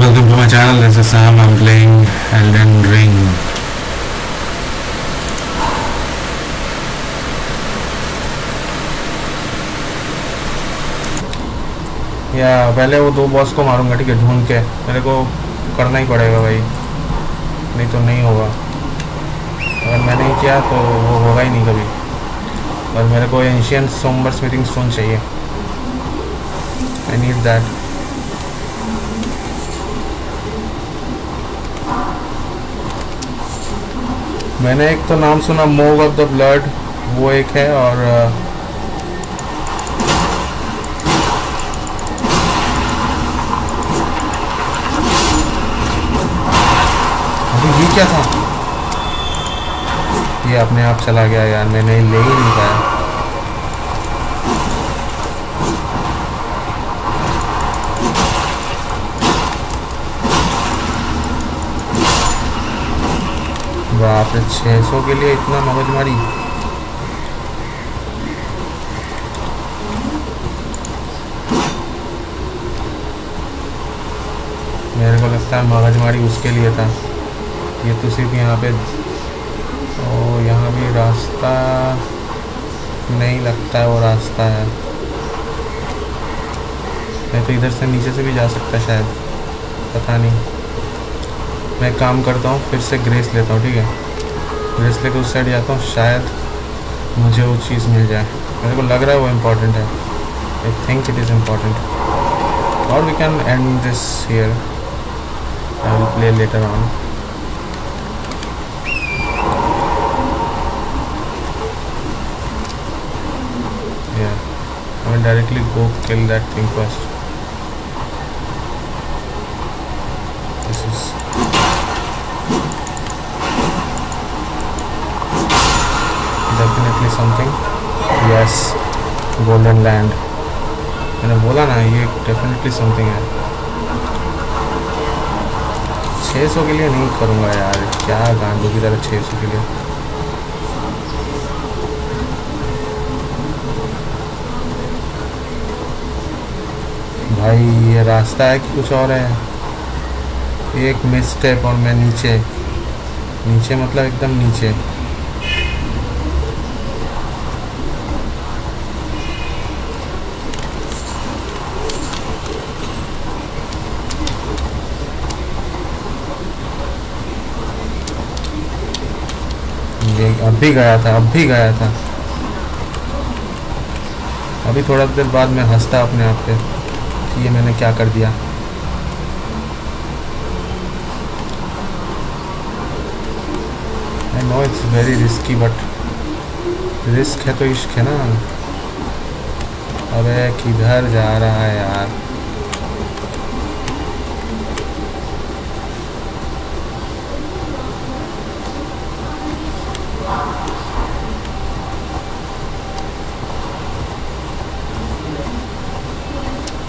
Welcome to my channel. This is Sam. I'm playing Elden Ring. या, पहले वो दो बॉस को मारूँगा, ठीक है, ढूंढ के मेरे को करना ही पड़ेगा भाई नहीं तो नहीं होगा अगर मैंने नहीं किया तो वो होगा ही नहीं कभी और मेरे को एंशियन सोमबर स्मिथिंग स्टोन चाहिए आई नीड दैट मैंने एक तो नाम सुना मोव ऑफ़ द ब्लड वो एक है और अभी ये क्या था? ये अपने आप चला गया यार, मैंने ले ही नहीं पाया। बाप रे छः सौ के लिए इतना मगजमारी। मेरे को लगता है मगजमारी उसके लिए था। ये तो सिर्फ़ यहाँ पे ओ यहाँ भी रास्ता नहीं लगता है, वो रास्ता है। मैं तो इधर से नीचे से भी जा सकता शायद। पता नहीं। मैं काम करता हूँ, फिर से ग्रेस लेता हूँ, ठीक है? ग्रेस लेकर उस साइड जाता हूँ, शायद मुझे वो चीज़ मिल जाए। मेरे को लग रहा है वो इम्पोर्टेंट है। I think it is important और we can and this here I will play later on directly go kill that thing first. Golden land. मैंने बोला ना, ये डेफिनेटली समथिंग है। 600 के लिए नहीं करूँगा यार। क्या गांडू की तरह 600 के लिए? भाई, ये रास्ता है कि कुछ और है? एक मिस स्टेप और मैं नीचे। नीचे मतलब एकदम नीचे ये अब भी गया था, अब भी गया था। अभी थोड़ा देर बाद मैं हंसता अपने आप पे कि ये मैंने क्या कर दिया। I know it's very risky but risk है तो इश्क है ना। अबे किधर जा रहा है यार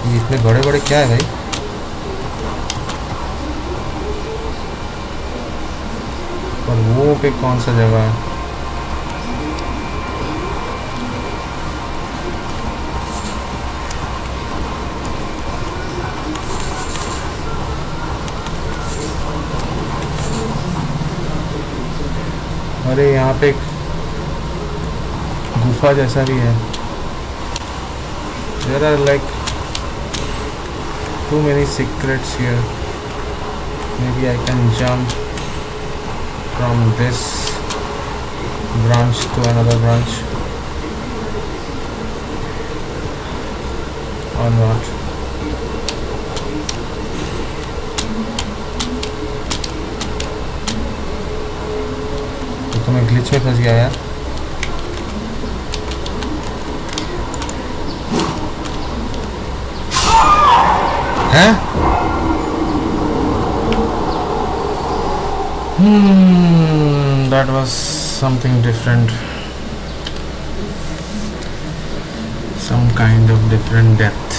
ये इतने बड़े बड़े क्या है भाई? और वो पे कौन सा जगह है? अरे यहाँ पे गुफा जैसा भी है। There are like too many secrets here maybe I can jump from this branch to another branch or not तो, तो मैं ग्लिच में फंस गया यार हैं Hmm, that was something different. Some kind of different depth.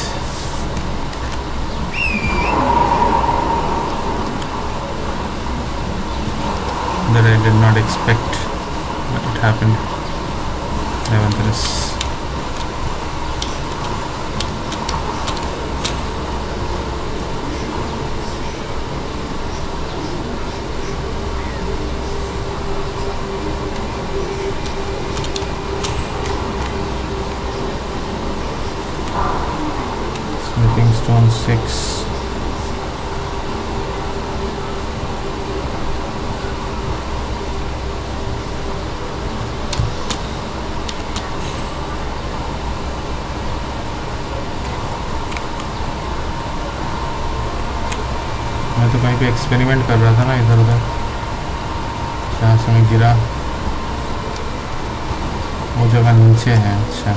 That I did not expect, but it happened. Nevertheless. Experiment कर रहा था ना इधर उधर। जहाँ से मैं गिरा। वो जगह नीचे है अच्छा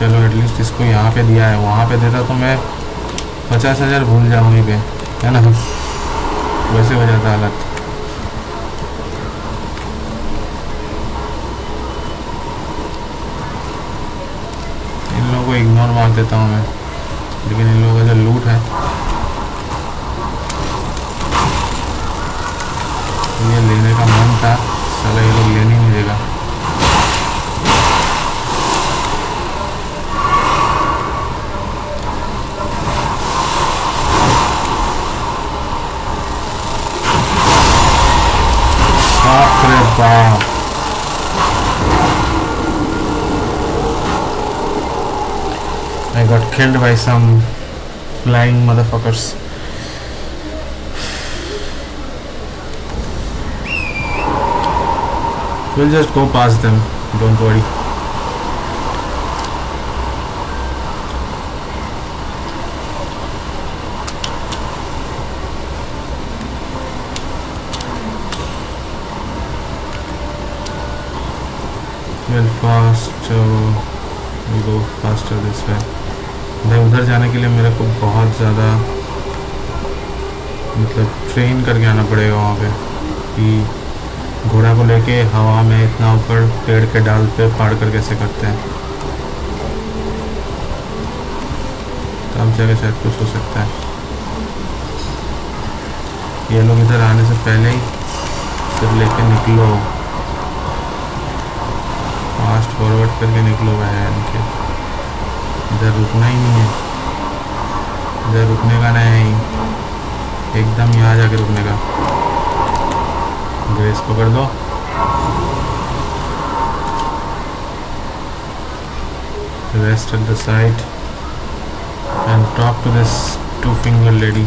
चलो एटलीस्ट इसको यहाँ पे दिया है, वहाँ पे देता तो मैं पचास हज़ार भूल जाऊँगी पे, है ना? वैसे हो जाता हालत। इन लोगों को इग्नोर मार देता हूँ मैं। Killed by some flying motherfuckers. We'll just go past them, don't worry. Well, fast. Uh, we go faster this way. भाई उधर जाने के लिए मेरे को बहुत ज़्यादा मतलब ट्रेन करके आना पड़ेगा वहाँ पे। कि घोड़ा को लेके हवा में इतना ऊपर पेड़ के डाल पे फाड़ कर कैसे करते हैं। तब जाके शायद कुछ हो सकता है। ये लोग इधर आने से पहले ही सिर्फ़ लेके निकलो। फास्ट फॉरवर्ड करके निकलो वह इनके। इधर रुकना ही नहीं है। इधर रुकने का नहीं एकदम यहाँ जाके रुकने का। ग्रेस पकड़ दो rest at the side and talk to this two finger lady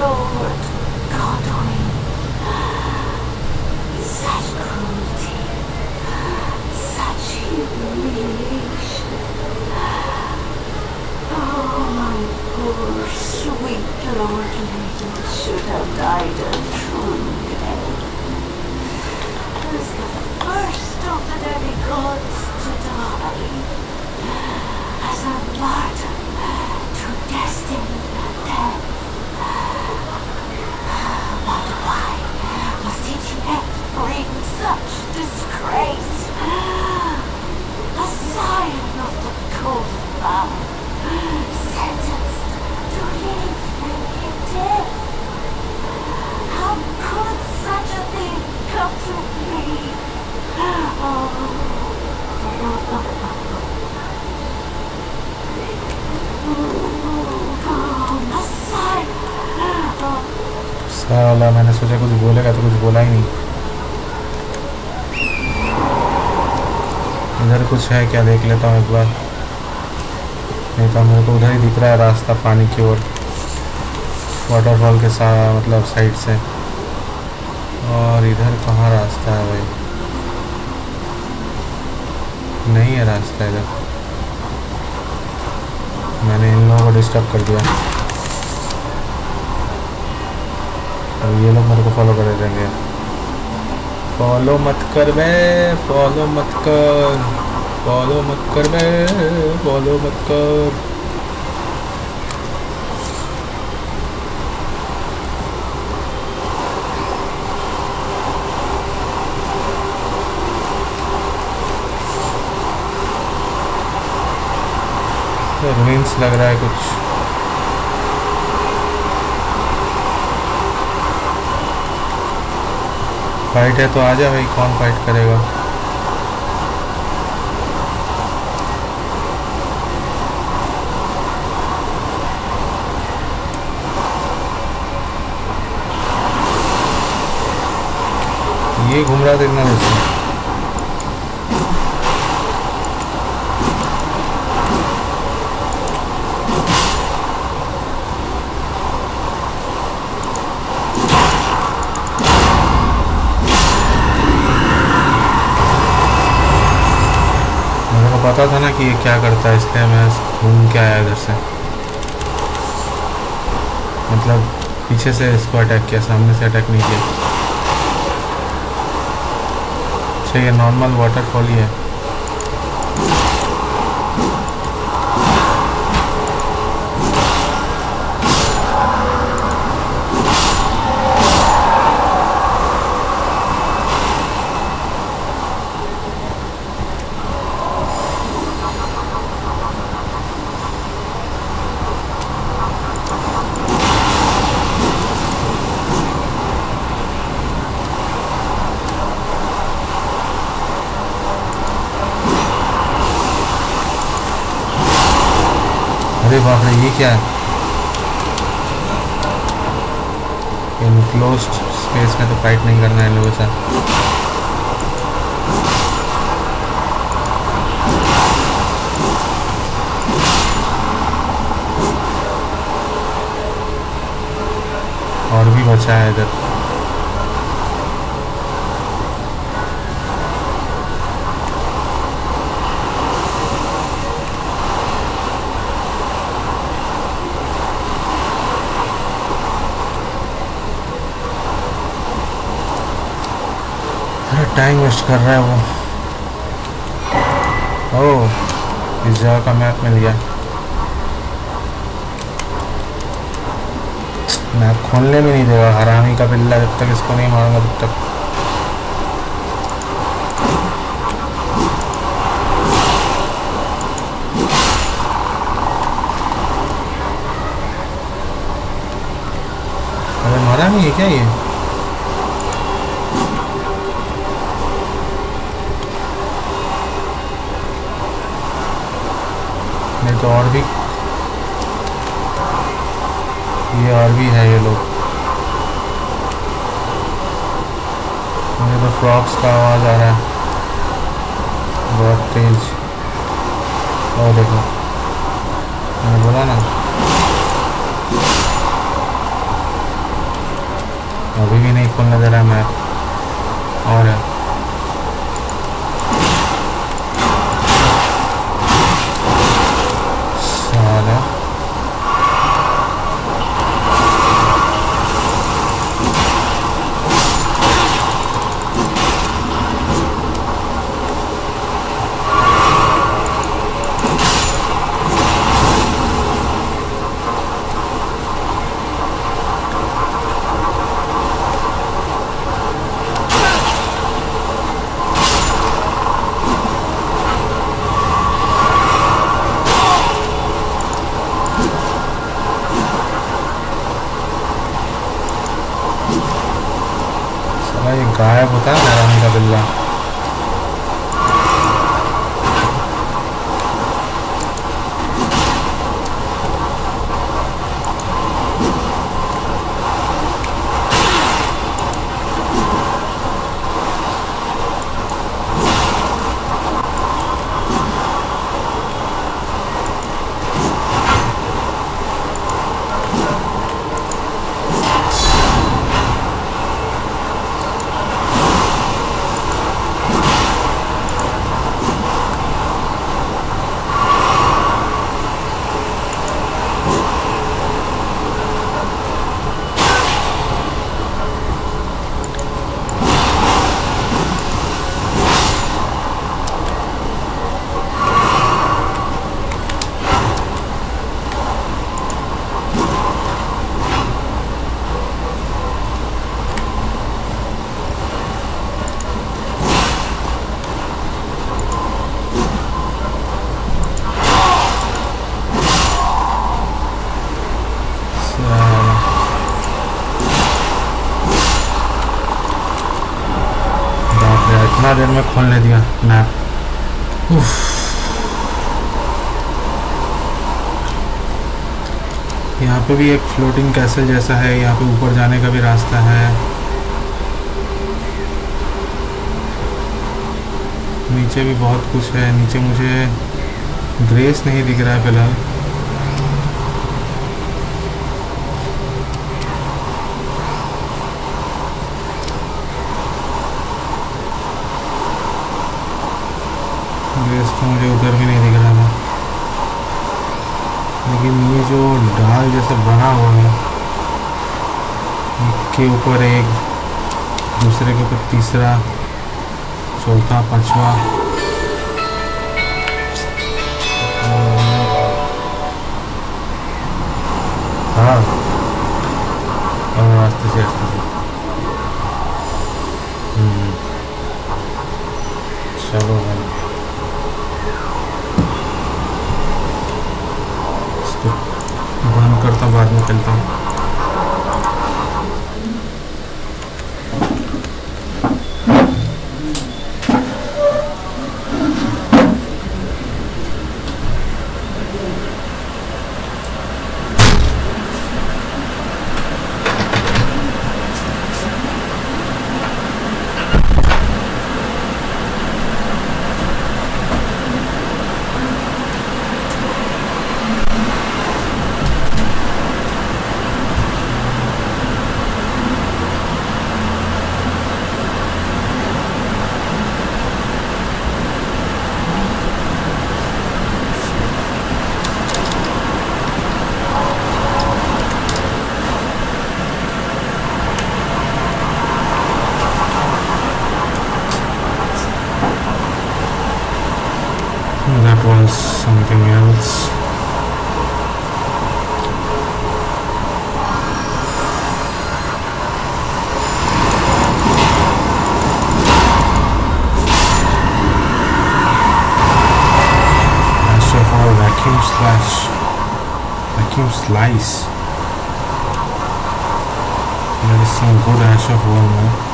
Lord, God on me. Such cruelty. Such humiliation. Oh, my poor, sweet lordling should have died a true death. As the first of the demigods to die. As a martyr to destiny death. But why must it yet bring such disgrace? A scion of the golden bough, sentenced to live in death. How could such a thing come to me? Oh, a scion. साला मैंने सोचा कुछ बोलेगा तो कुछ बोला ही नहीं इधर कुछ है क्या? देख लेता हूँ एक बार। नहीं तो मेरे को उधर ही दिख रहा है रास्ता पानी की ओर। वाटरफॉल के साथ मतलब साइड से। और इधर कहाँ रास्ता है भाई? नहीं है रास्ता इधर। मैंने इन लोगों को डिस्टर्ब कर दिया। अब ये लोग मेरे को फॉलो करे रहेंगे फॉलो मत कर बे फॉलो मत कर। फॉलो मत कर बे फॉलो मत कर। रूइंस लग रहा है कुछ। फाइट है तो आ जा भाई, कौन फाइट करेगा? ये घूम रहा देखना जैसे मेरे पता था ना कि ये क्या करता है, इसलिए मैं घूम के आया इधर से। मतलब पीछे से इसको अटैक किया, सामने से अटैक नहीं किया। अच्छा ये नॉर्मल वाटरफॉल ही है अरे बाप रे ये क्या है? इनक्लोज स्पेस में तो फाइट नहीं करना है लोगों से और भी बचा है इधर अरे टाइम वेस्ट कर रहा है वो। ओह, इस जगह का मैप मिल गया। मैप खोलने में नहीं देगा। हरामी का बिल्ला जब तक इसको नहीं मारूँगा तब तक। अरे मारा नहीं है क्या ये? तो और भी। ये और भी है ये लोग। मुझे तो फ्रॉक्स का आवाज़ आ रहा है। बहुत तेज। और देखो। देर में खोलने दिया मैप यहाँ पे भी एक फ्लोटिंग कैसल जैसा है, यहाँ पे ऊपर जाने का भी रास्ता है। नीचे भी बहुत कुछ है, नीचे मुझे ग्रेस नहीं दिख रहा है फ़िलहाल ग्रेस तो मुझे उधर भी नहीं दिख रहा था लेकिन ये जो डाल जैसा बना हुआ है के ऊपर एक, दूसरे के ऊपर तीसरा, चौथा, पांचवा। हाँ। से। हम्म। चलो भाई इसको बंद बाद में चलता हूँ। aqui um slash. Aqui um slice. Eles são gorachas voando, né?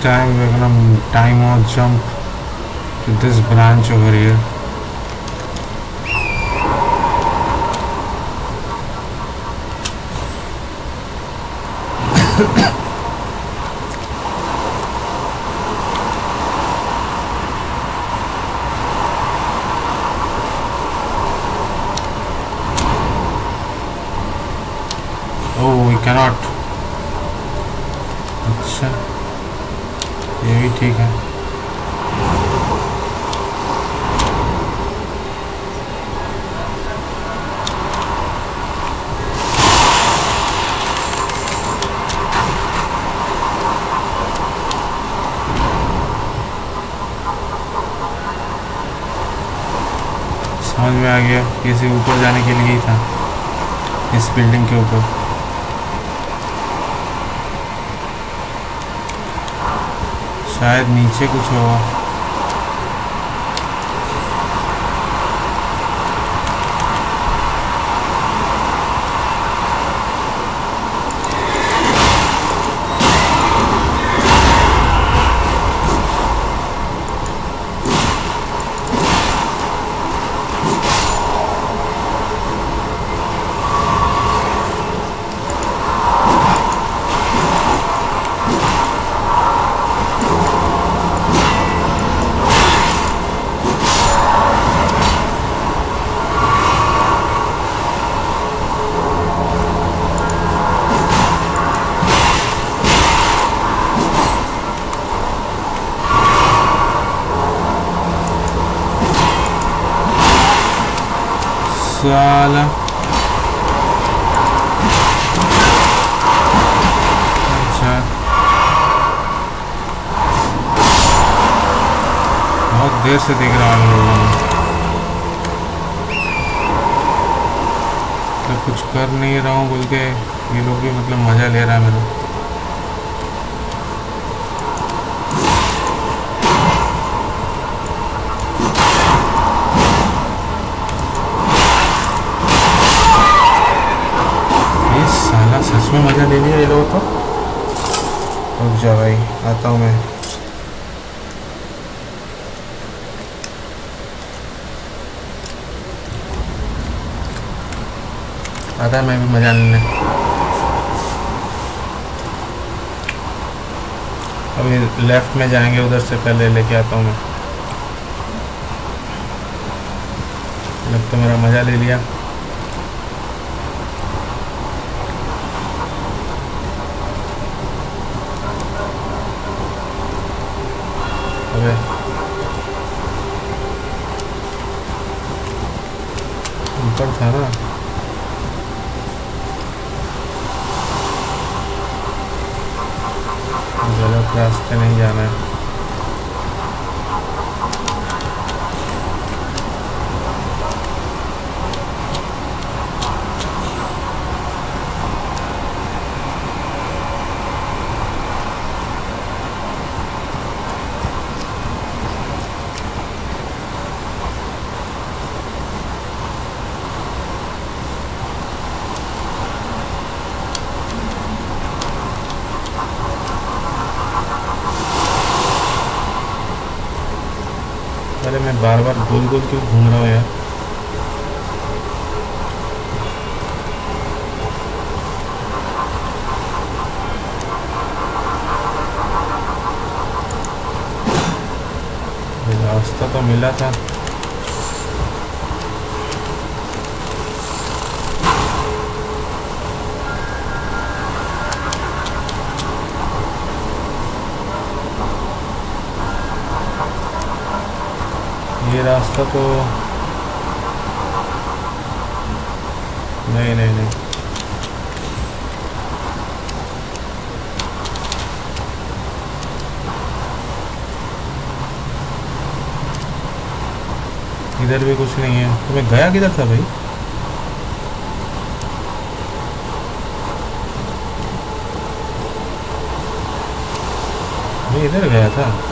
Time we're gonna time or jump to this branch over here. शायद नीचे कुछ से दिख रहा हूँ लोगों तो कुछ कर नहीं रहा हूँ बोल के। ये लोग भी मतलब मज़ा ले रहा है मेरा ये साला सच में मज़ा ले लिया ये लोग तो रुक जा भाई आता हूँ मैं आता मैं भी मज़ा लेने अभी लेफ़्ट में जाएँगे, उधर से पहले लेके आता हूँ मैं। लग तो मेरा मज़ा ले लिया अबे ऊपर था ना गलत रास्ते नहीं जाना है अरे मैं बार बार गोल गोल क्यों घूम रहा हूँ यार? रास्ता तो मिला था। रास्ता तो नहीं नहीं नहीं। इधर भी कुछ नहीं है। तो मैं गया किधर था भाई? मैं इधर गया था।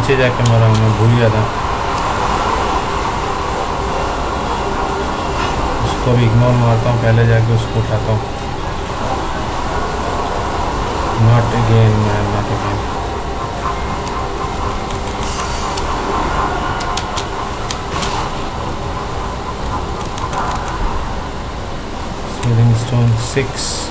नीचे जाके मरा, मैं भूल गया था। उसको भी इग्नोर मारता हूँ, पहले जाके उसको उठाता हूँ। Not again man not again stone six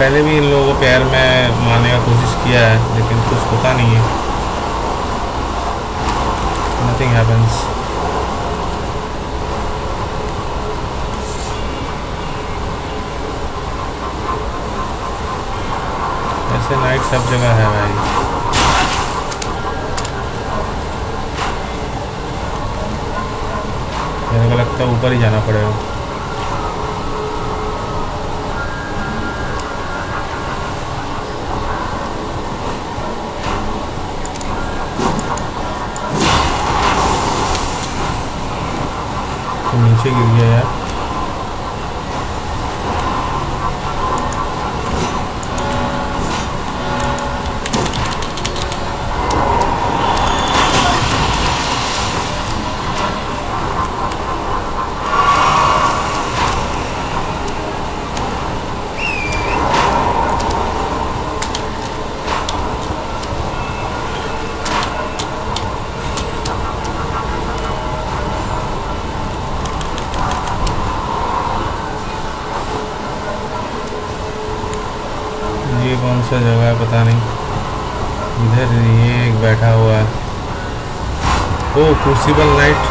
पहले भी इन लोगों को प्यार में मारने का कोशिश किया है, लेकिन कुछ होता नहीं है। नथिंग हैपन्स ऐसे नाइट सब जगह है भाई। मेरे को लगता है ऊपर ही जाना पड़ेगा। नीचे गिर गया यार। ओ क्रूसिबल नाइट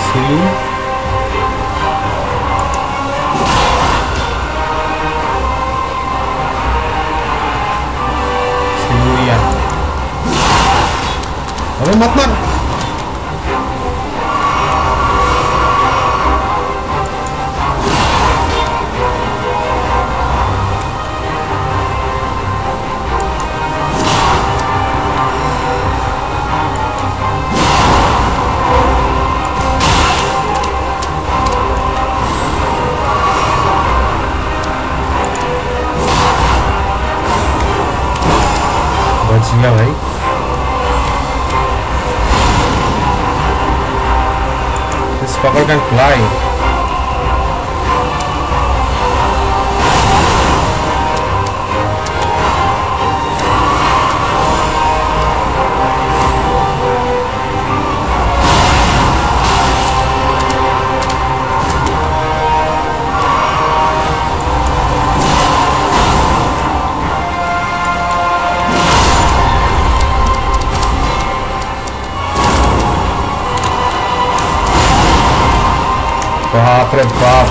सिलू सिलूरिया अरे मत मत बच गया भाई This fucker can fly. बाप रे बाप।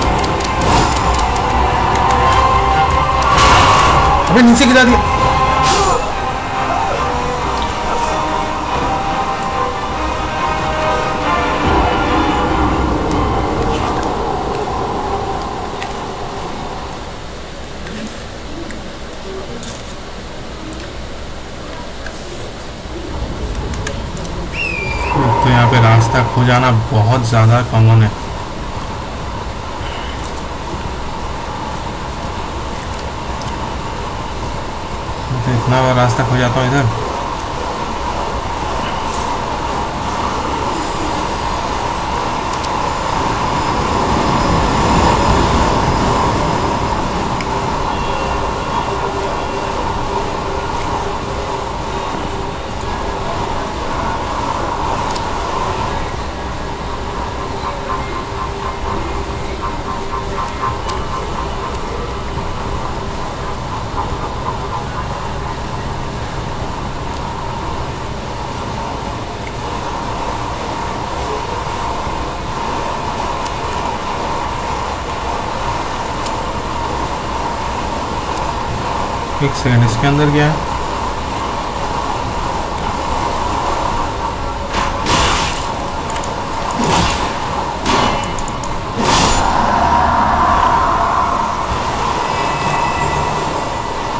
अबे नीचे गिरा दिया। तो यहाँ पे रास्ता खो जाना बहुत ज़्यादा कॉमन है। इतना रास्ता खो जाता हूँ इधर एक सेकंड इसके अंदर क्या है?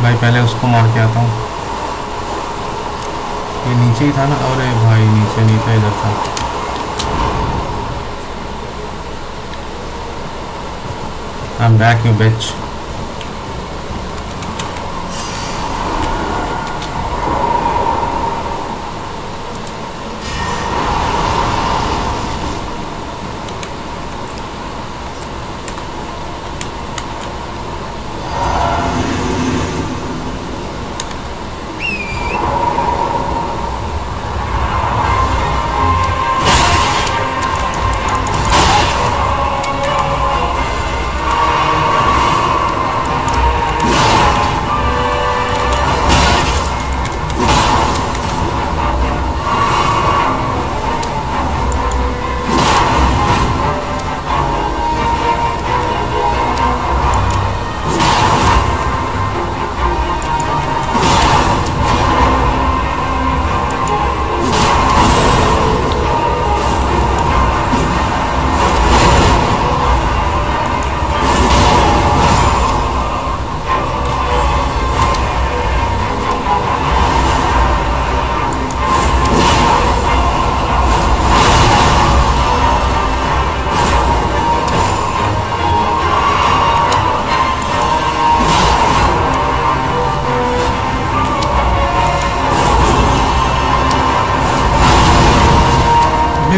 भाई, पहले उसको मार के आता हूँ। ये नीचे ही था ना? अरे भाई, नीचे नहीं था, इधर था। I'm back, you bitch.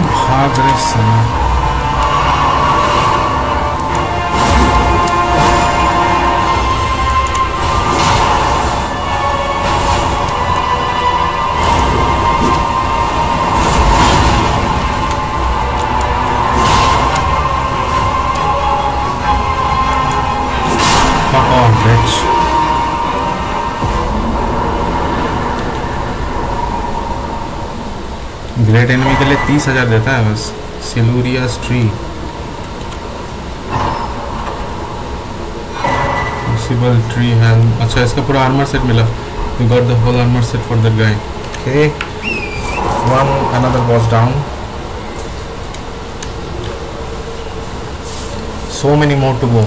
अबे ग्रेट एनिमी के लिए तीस हज़ार देता है बस। Siluria tree possible tree helm अच्छा इसका पूरा आर्मर सेट मिला। You got the whole armour set for that guy okay one another boss down so many more to go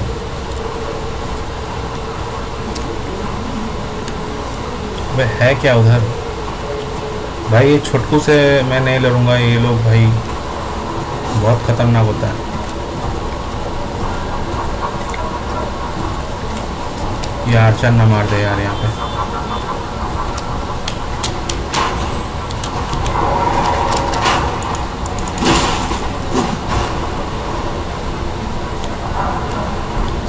है क्या उधर? भाई, ये छोटकू से मैं नहीं लड़ूँगा, ये लोग भाई बहुत खतरनाक होता है। ये आर्चर ना मार दे यार यहाँ पे।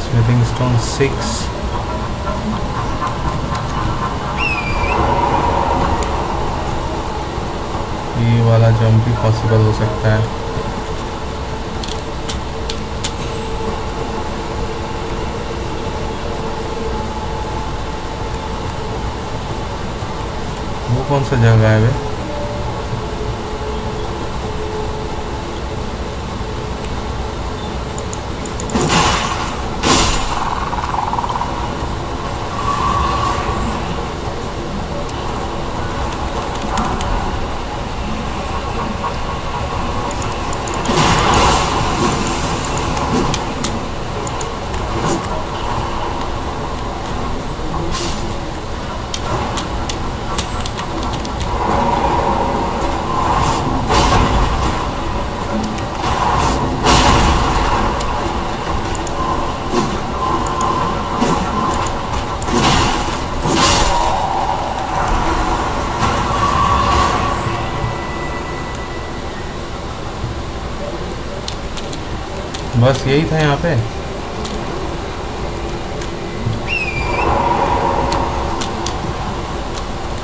Smithing stone six. ये वाला जंप भी पॉसिबल हो सकता है। वो कौन सा जगह है वे? बस यही था यहाँ पे।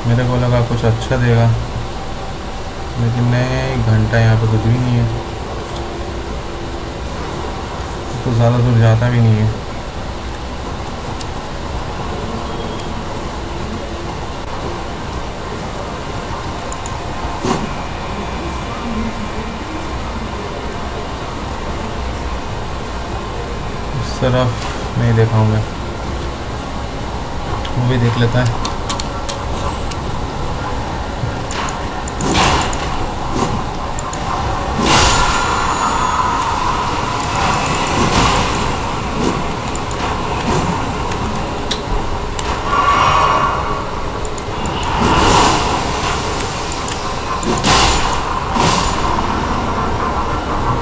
मेरे को लगा कुछ अच्छा देगा, लेकिन नहीं घंटा यहाँ पे कुछ भी नहीं है। तो ज़्यादा दूर जाता भी नहीं है उस तरफ़ नहीं देखा हूँ मैं। वो भी देख लेता है।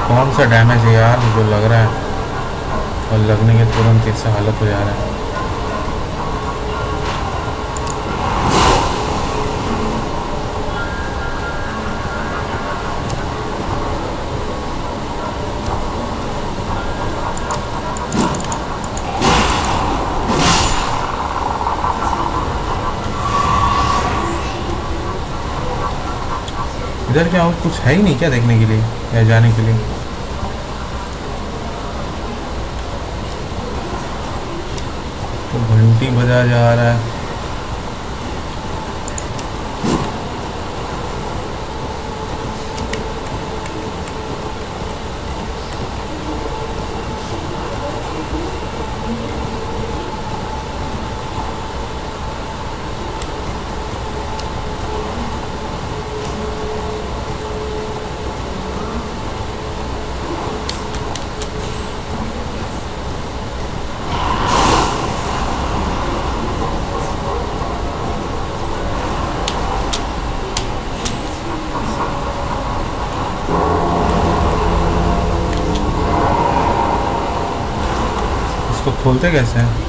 कौन सा डैमेज है यार, जो लग रहा है? और लगने के तुरंत इससे हालत हो जा रहा है। इधर क्या और कुछ है ही नहीं क्या देखने के लिए या जाने के लिए तो घंटी बजा जा रहा है इसको खोलते कैसे हैं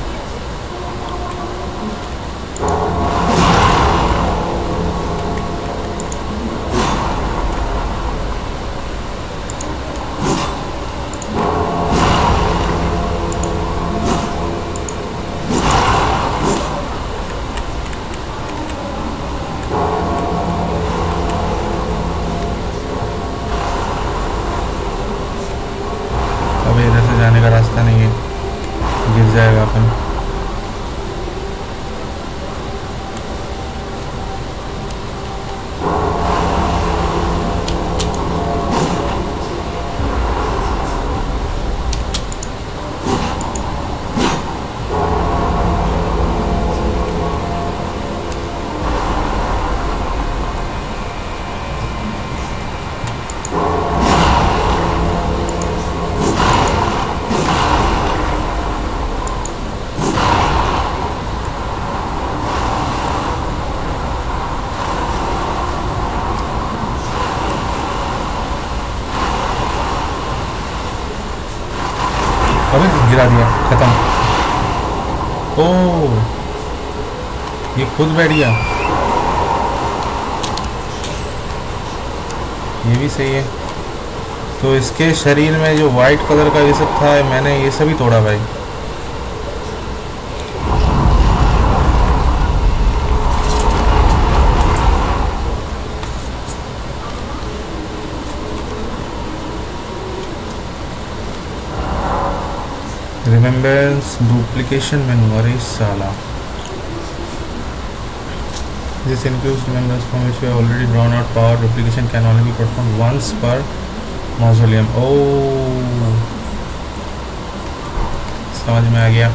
अभी इधर से जाने का रास्ता नहीं है गिर जाएगा अपन गिरा दिया खत्म ओ ये खुद बैठ गया। ये भी सही है। तो इसके शरीर में जो वाइट कलर का ये सब था, मैंने ये सभी तोड़ा भाई। Remembrance डुप्लीकेशन menu अरे साला। This includes remembrance from which we have already drawn out power duplication can only be performed once per mausoleum oh समझ में आ गया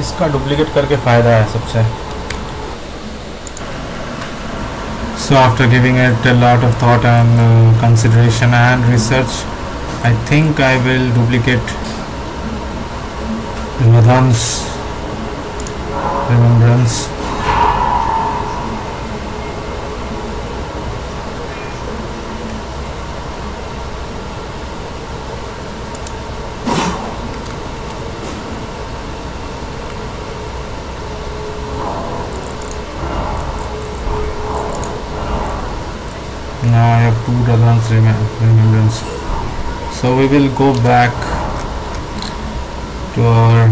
इसका डुप्लीकेट करके फ़ायदा है सबसे So after giving it a lot of thought and uh, consideration and research, I think I will duplicate Ramadan's remembrance. Two Radhan's remembrance. So we will go back to our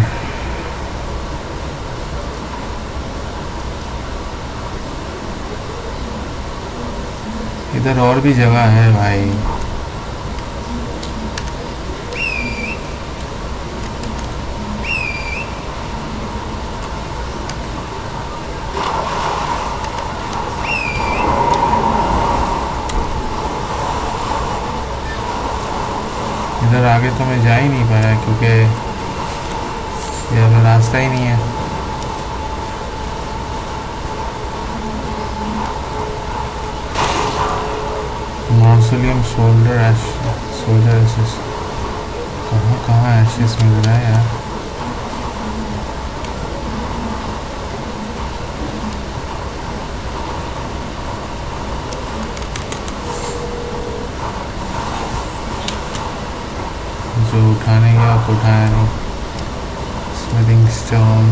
इधर और भी जगह है भाई तो मैं जा ही नहीं पाया क्योंकि यार रास्ता ही नहीं है। Mausoleum soldier ash soldier ashes कहाँ कहाँ एशेस मिल रहा है यार? जो उठाने गया वो उठाया नहीं स्मिथिंग स्टोन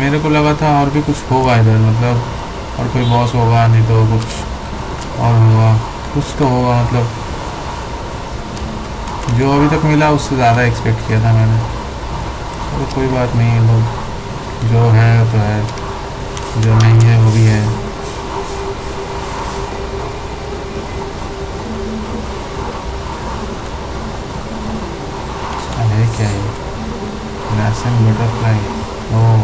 मेरे को लगा था और भी कुछ होगा इधर मतलब और कोई बॉस होगा, नहीं तो कुछ और होगा। कुछ तो होगा मतलब जो अभी तक मिला उससे ज़्यादा एक्सपेक्ट किया था मैंने। तो कोई बात नहीं लोग जो है तो है। जो नहीं है, वो भी है। है क्या मैसन बटरफ्लाई। ओह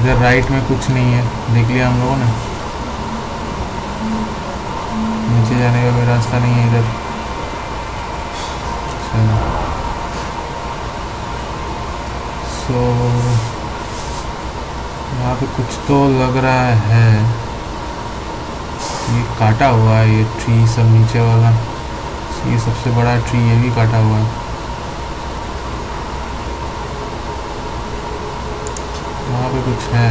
इधर राइट में कुछ नहीं है। देख लिया हम लोगों ने। नीचे जाने का कोई रास्ता नहीं है इधर। सो यहाँ पे कुछ तो लग रहा है। ये काटा हुआ है, ये ट्री सब नीचे वाला। ये सबसे बड़ा ट्री ये भी काटा हुआ है। वहाँ पे कुछ है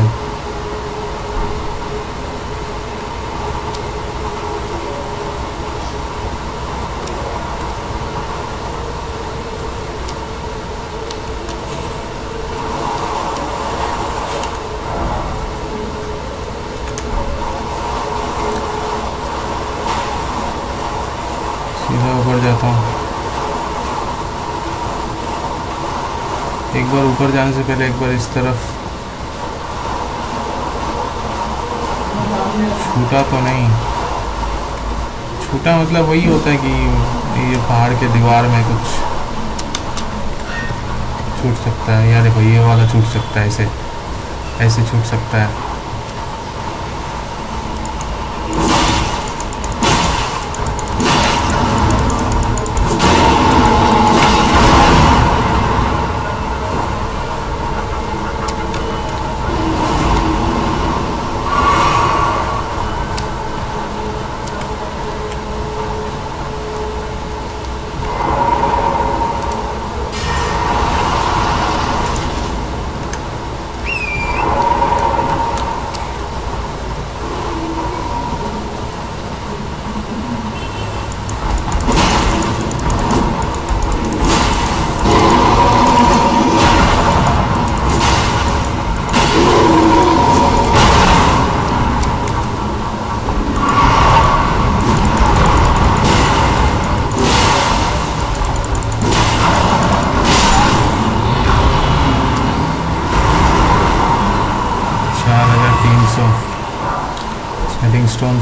सीधा ऊपर जाता हूँ एक बार ऊपर जाने से पहले एक बार इस तरफ़। छूटा तो नहीं। छूटा मतलब वही होता है कि ये पहाड़ के दीवार में कुछ छूट सकता है। यार देखो, ये वाला छूट सकता है, ऐसे ऐसे छूट सकता है।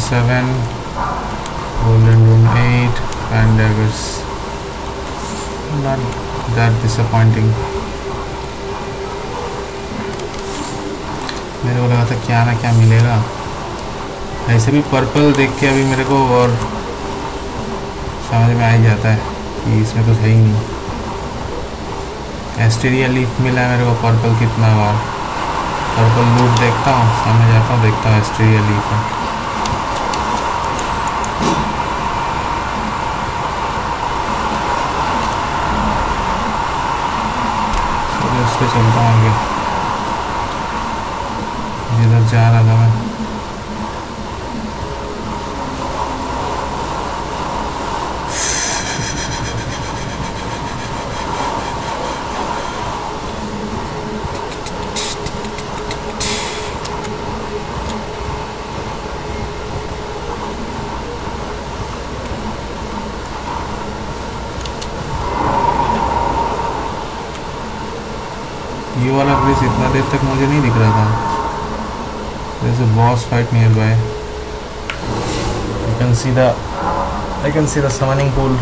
7 golden rune 8 and daggers not that disappointing. मेरे को लगा था, क्या ना क्या मिलेगा। ऐसे भी पर्पल देख के अभी मेरे को और समझ में आ ही जाता है कि इसमें कुछ है ही नहीं। एस्टेरिया लीफ मिला है मेरे को पर्पल कितना बार। पर्पल लूट देखता हूँ सामने जाता हूँ, देखता हूँ एस्टेरिया लीफ है। पे चलता हूँ आगे जिधर जा रहा था मैं ये वाला ब्रिज इतना देर तक मुझे नहीं दिख रहा था। जैसे boss fight nearby I can see the I can see the summoning pool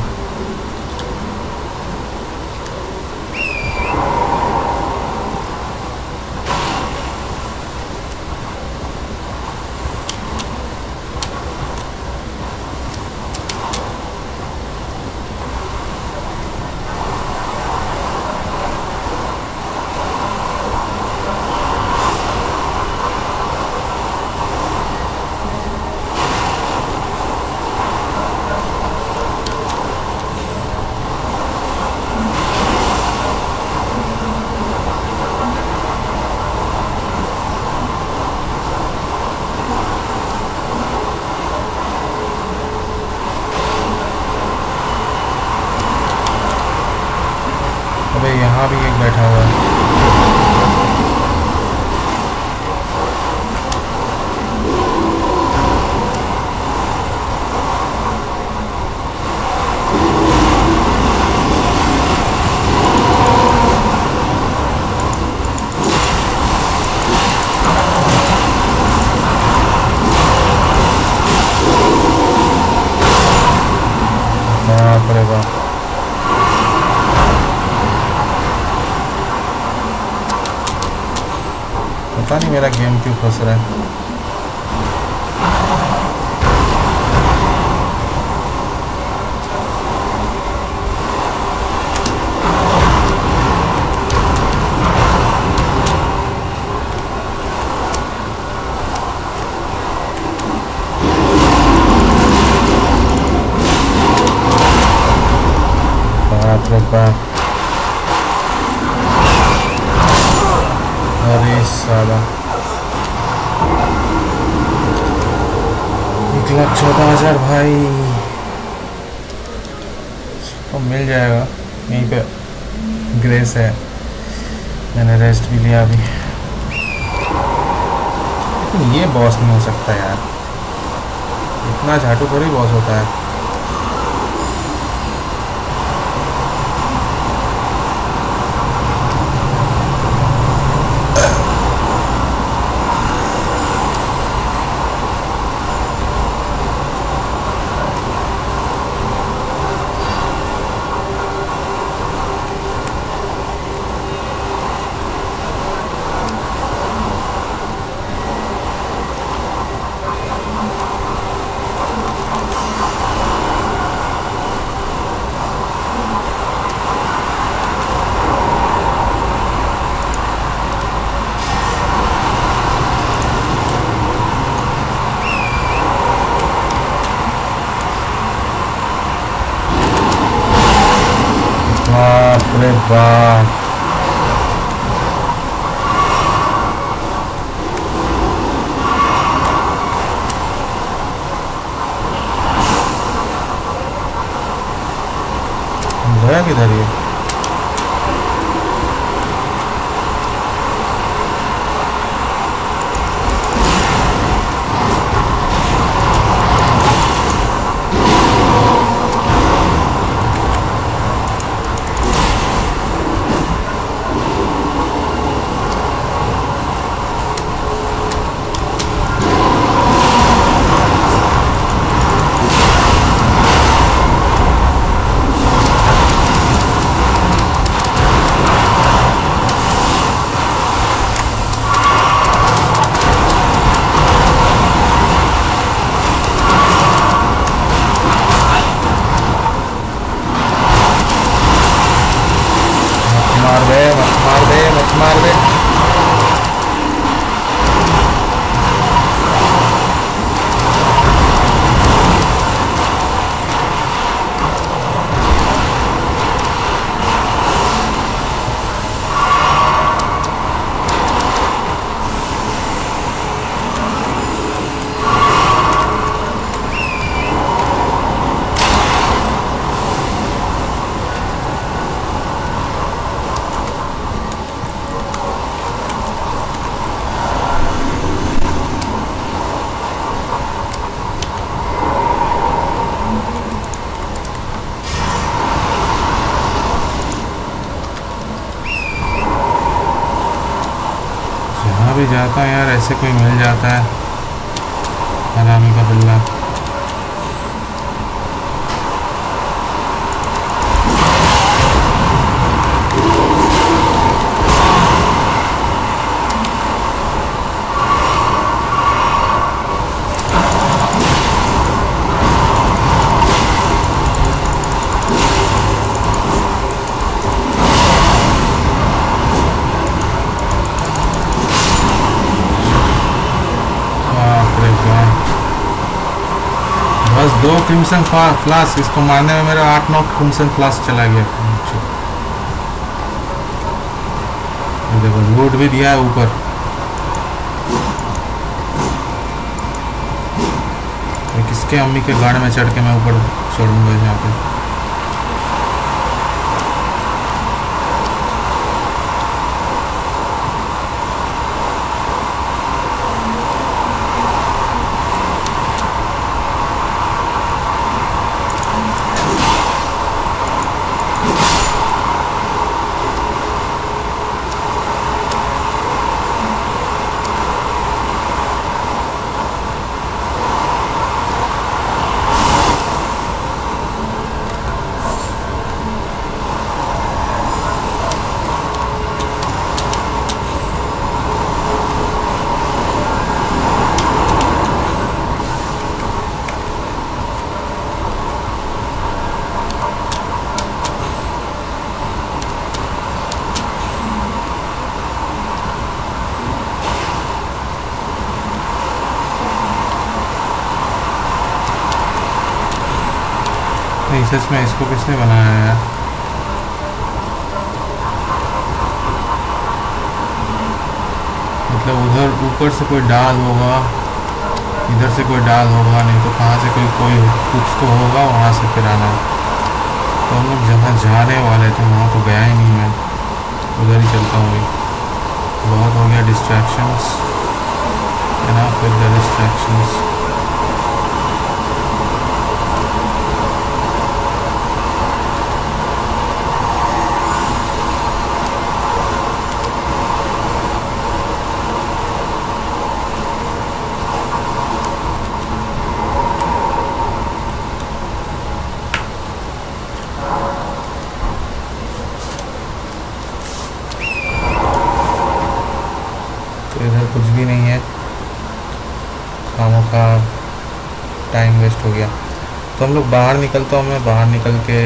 लेकिन ये बॉस नहीं हो सकता यार। इतना झाटू थोड़ी बॉस होता है। ऐसे कोई मिल जाता है। क्रिम्सन फ्लास्क इसको मारने में मेरा आठ नौ क्रिम्सन फ्लास्क चला गया। देखो लूट भी दिया है ऊपर। किसके अम्मी के गाड़ में चढ़ के मैं ऊपर छोड़ूँगा यहाँ पे? सच में इसको किसने बनाया है मतलब उधर ऊपर से कोई डाल होगा इधर से कोई डाल होगा नहीं तो कहाँ से कोई कोई कुछ तो होगा वहाँ से फिर आना तो हम लोग जहाँ जाने वाले थे वहाँ तो गया ही नहीं मैं उधर ही चलता हूँ बहुत हो गया distractions enough with the distractions तो इधर कुछ भी नहीं है खामों का टाइम वेस्ट हो गया तो हम लोग बाहर निकलता हूँ मैं बाहर निकल के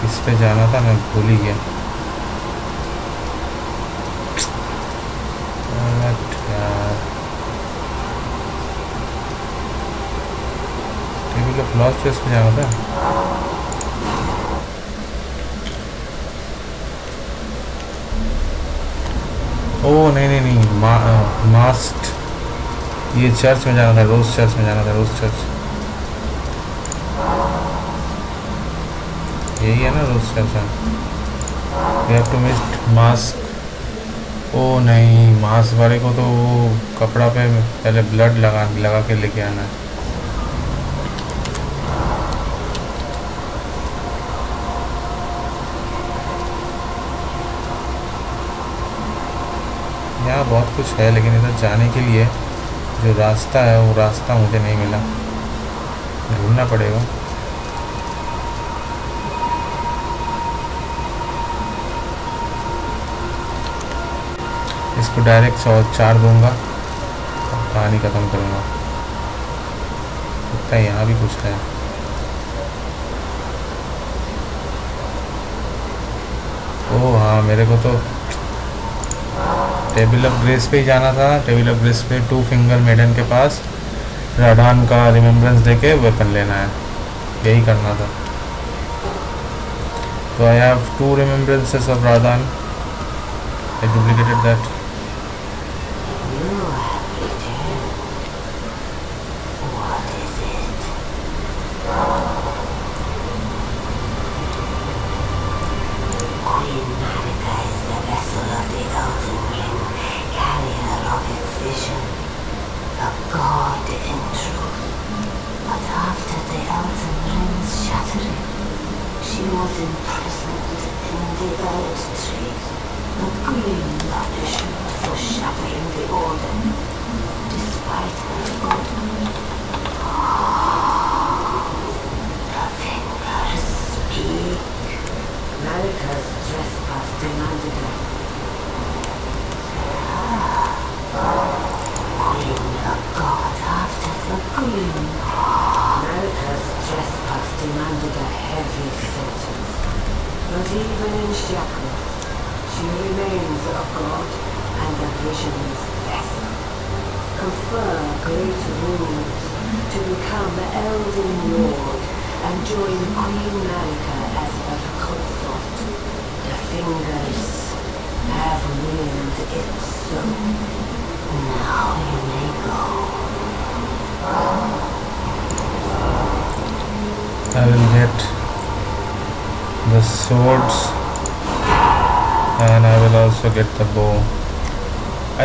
किस पे जाना था? मैं भूल ही गया। लॉस्ट पे जाना था? ओ नहीं नहीं नहीं मा, मास्ट। ये चर्च में जाना था, रोज चर्च में जाना था, रोज चर्च यही है ना रोज चर्च है टू मिस्ट मास्क ओ नहीं मास्क वाले को तो वो कपड़ा पे पहले ब्लड लगा लगा के लेके आना। है यहाँ बहुत कुछ है, लेकिन इधर जाने के लिए जो रास्ता है, वो रास्ता मुझे नहीं मिला। ढूंढना पड़ेगा। इसको डायरेक्ट सौ चार दूँगा और कहानी ख़त्म करूँगा। लगता है यहाँ भी कुछ है ओ हाँ मेरे को तो टेबल ऑफ़ ग्रेस पे ही जाना था। टेबल ऑफ़ ग्रेस पे टू फिंगर मेडन के पास राडान का रिमेम्बरेंस दे के वेपन लेना है। यही करना था। तो I have two remembrances of Radahn I duplicated that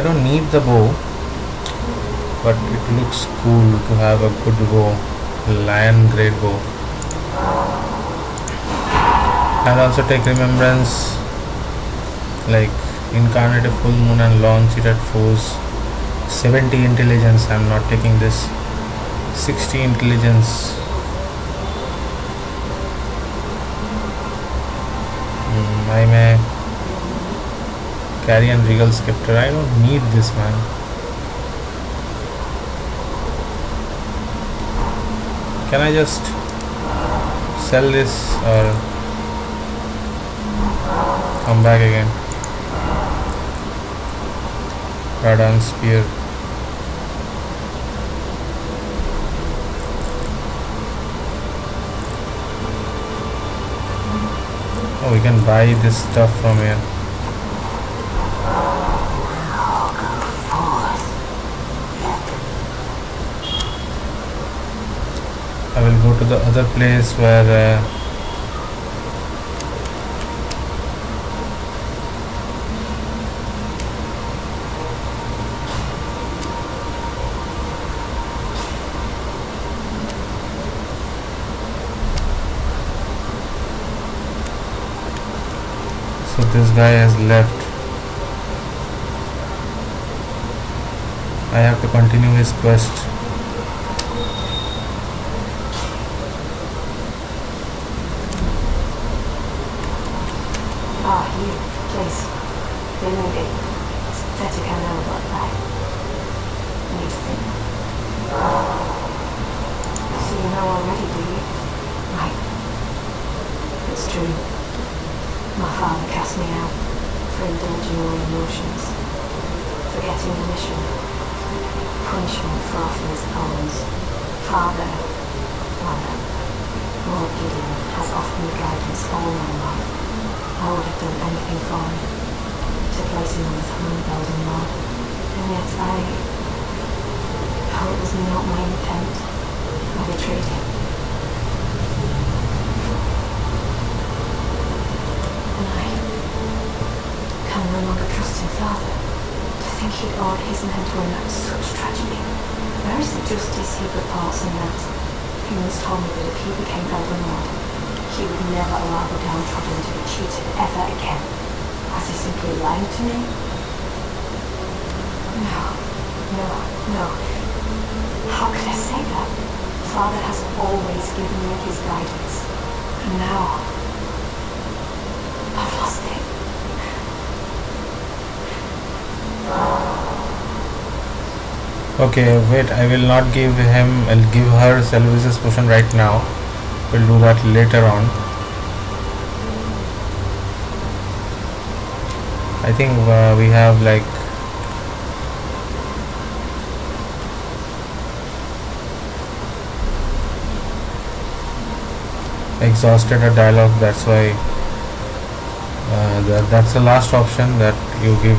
don't need the bow, but it looks cool to have a good bow, lion grade bow. I'll also take remembrance like incarnate a full moon and launch it at foes. 70 intelligence, I'm not taking this. 60 intelligence carry and regal scepter. I don't need this man. Can I just sell this or come back again? Radan spear. Oh, we can buy this stuff from here. To the other place where uh, so this guy has left. I have to continue his quest Ah, you, please. They may be. It's pathetic I know about that. I need to think. So you know already, do you? Right. It's true. My father cast me out for indulging my emotions. Forgetting the mission. Punishment for offering his poems. Father, mother, Lord Gideon has offered me guidance all my life. I would have done anything for him. To place him on Lord. And yet I... Oh, it was not my intent. I betrayed him. And I can no longer trust him, Father. To think he'd ordered his men to enact such tragedy. Where is the justice he reports in that? He once told me that if he became Elden Lord, he would never allow the downtrodden to be cheated ever again. Was he simply lying to me? No, no, no. How could I say that? Father has always given me his guidance. And now, I've lost it. Okay, wait, I will not give him, I'll give her Selvis's potion right now. We'll do that later on. I think uh, we have like exhausted a dialogue that's why uh, that, that's the last option that you give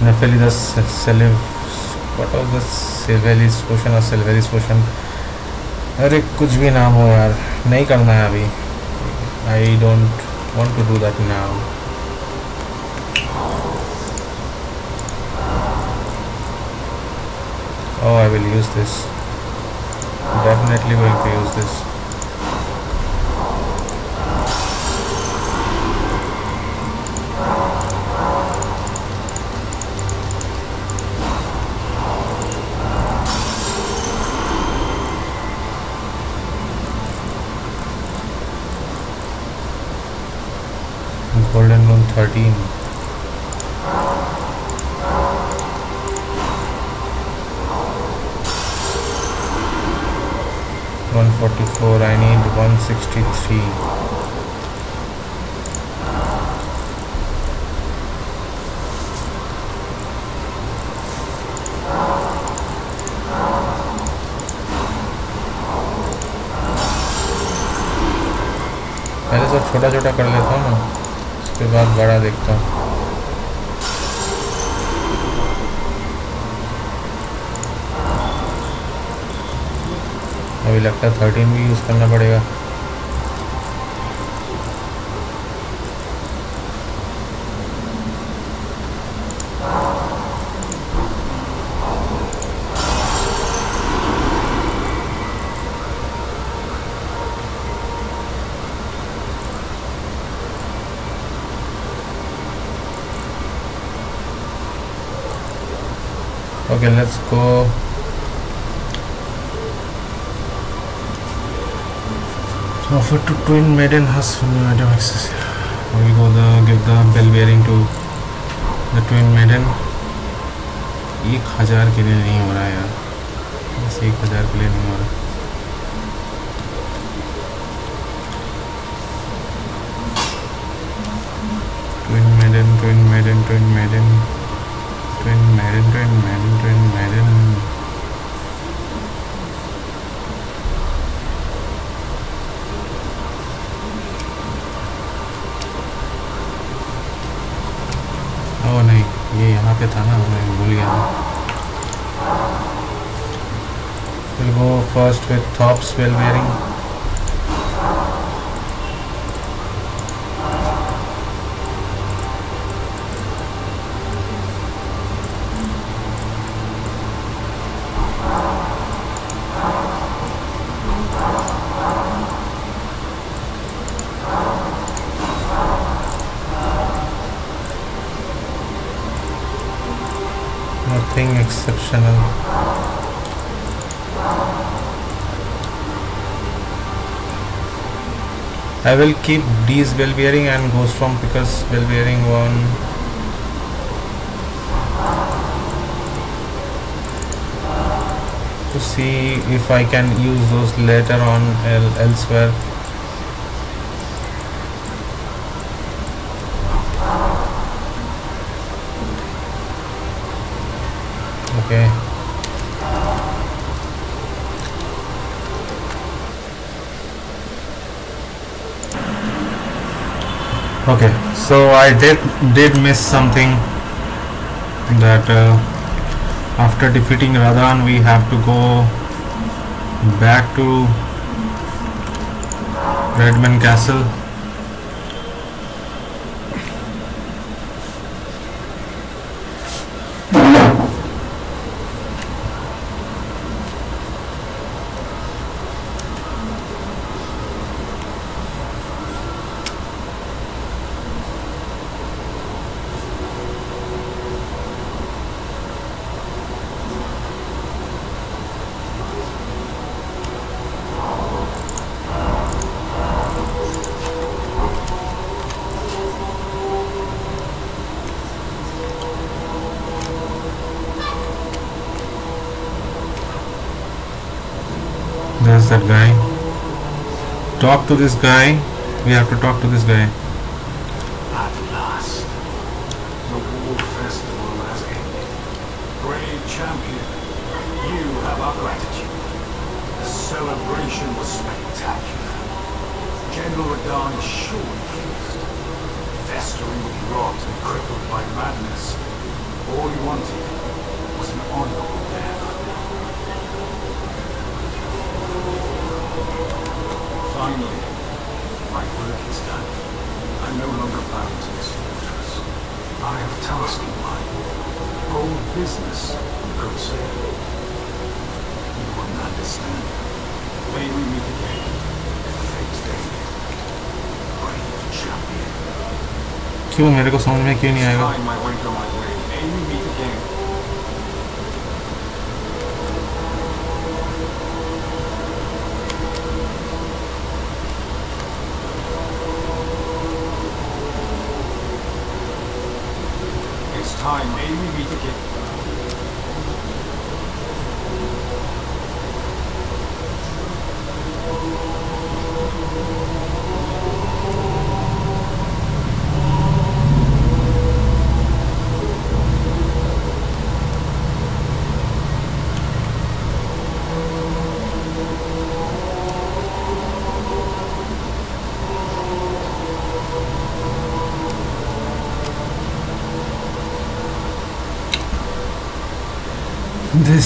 Nephilides Seliv what was the Silvelis potion or Silveris potion अरे कुछ भी नाम हो यार नहीं करना है अभी I don't want to do that now oh I will use this definitely going to use this पहले तो सब छोटा छोटा कर लेता हूँ ना, उसके बाद बड़ा देखता हूँ। अभी लगता है थर्टीन भी यूज़ करना पड़ेगा। Okay, let's go. Offer to twin maiden has item access. We'll go the give the bell bearing to the twin maiden. एक हज़ार के लिए नहीं हो रहा है यार बस एक हज़ार के लिए नहीं हो रहा twin maiden twin maiden twin maiden twin maiden twin maiden twin maiden ओ नहीं, ये यहाँ पे था ना, मैं भूल गया। था फिर वो first with Thops well bearing I will keep D's bell bearing and goes from because bell bearing one. To see if I can use those later on el- elsewhere. Okay. Okay, so I did did miss something that uh, after defeating Radhan we have to go back to Redman Castle. There's that guy. Talk to this guy. We have to talk to this guy. At last, the war festival has ended. Brave champion, you have our gratitude. The celebration was spectacular. General Radon is surely pleased. Festering with rot and crippled by madness, all he wanted Finally, my work is done. I'm no longer bound to this fortress. I have a task in mind. Old business, you could say. You wouldn't understand. May we meet again. Fate's day. Brave champion. क्यों मेरे को समझ में क्यों नहीं आएगा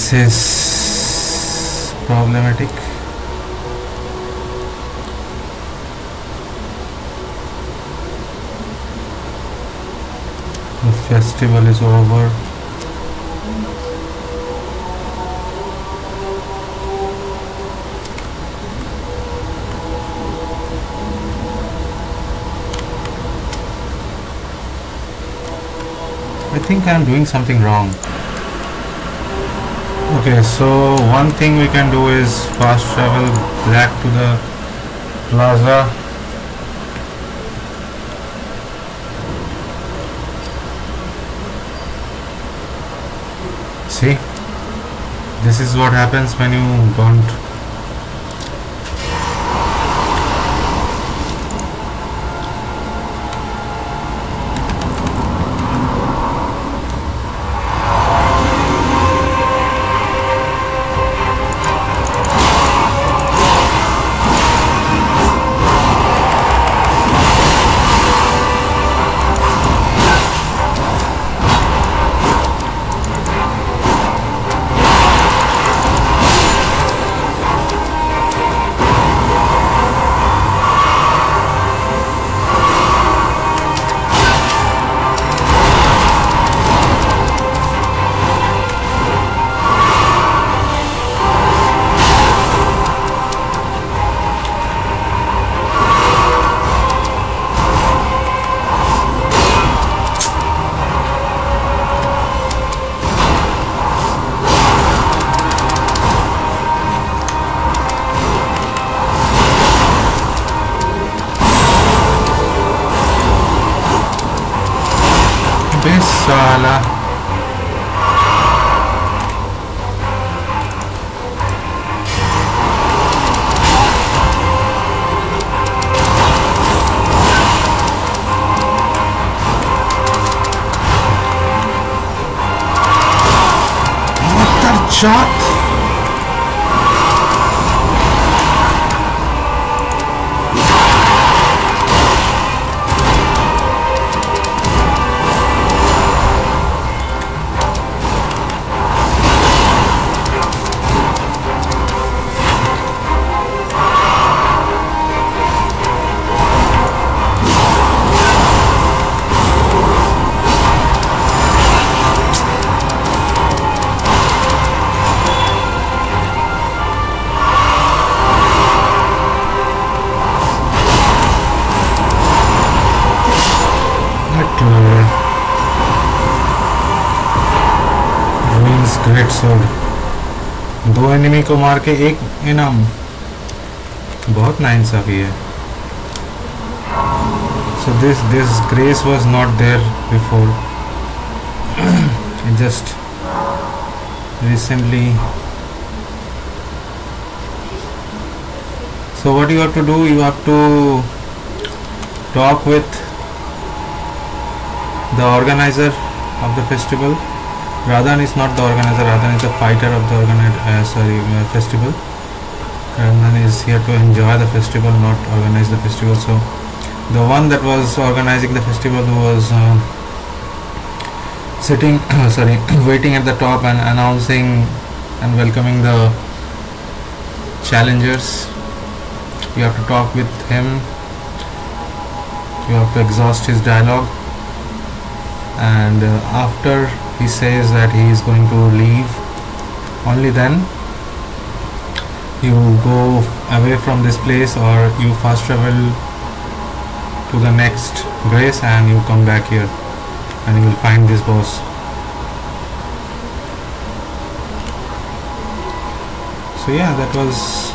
This is problematic. The festival is over. I think I'm doing something wrong. Okay, so one thing we can do is fast travel back to the plaza. See, this is what happens when you don't. को मार के एक इनाम। बहुत नाइंसाफी है। So this this grace was not there before just recently so what you have to do you have to talk with the organizer of the festival Radhan is not the organizer Radhan is the fighter of the organi- uh, sorry uh, festival. Radhan is here to enjoy the festival not organize the festival. So the one that was organizing the festival was uh, sitting sorry waiting at the top and announcing and welcoming the challengers you have to talk with him. You have to exhaust his dialogue. And uh, after he says that he is going to leave. Only then you go away from this place or you fast travel to the next grace and you come back here and you will find this boss. So yeah that was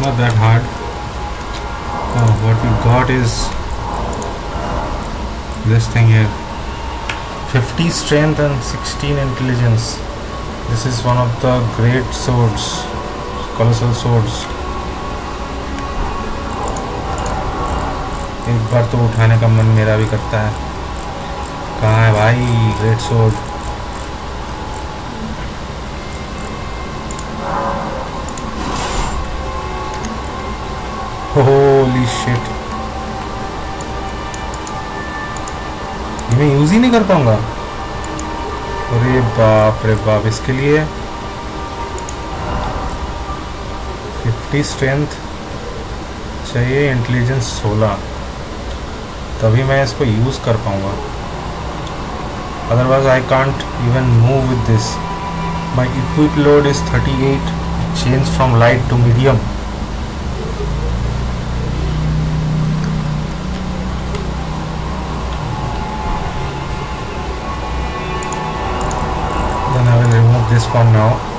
not that hard. Oh what we got is this thing here 50 strength and 16 intelligence. This is one of the great swords, colossal swords. एक बार तो उठाने का मन मेरा भी करता है कहाँ है भाई great sword holy shit use ही नहीं कर पाऊँगा। अरे बाप रे बाप, इसके लिए 50 स्ट्रेंथ चाहिए इंटेलिजेंस 16 तभी मैं इसको यूज़ कर पाऊँगा। Otherwise I can't even move with this my equip load is 38 change from light to medium 功能。